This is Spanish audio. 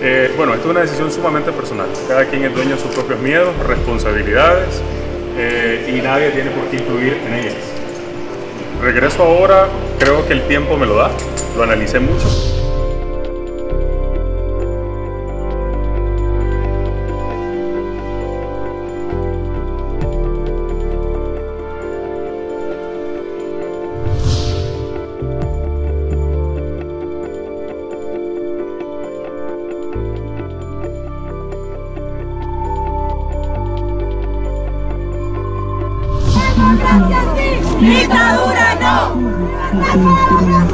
Eh, bueno, esto es una decisión sumamente personal. Cada quien es dueño de sus propios miedos, responsabilidades eh, y nadie tiene por qué influir en ellas. Regreso ahora, creo que el tiempo me lo da, lo analicé mucho ¡Dictadura no!